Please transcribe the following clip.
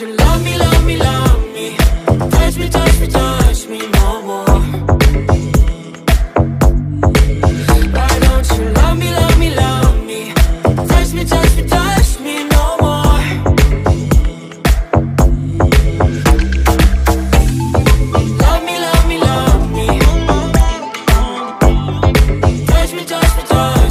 you love me, love me, love me. Touch me, touch me, touch me no more. Why don't you love me, love me, love me? Touch me, touch me, touch me no more. Love me, love me, love me. Touch me, touch me, touch.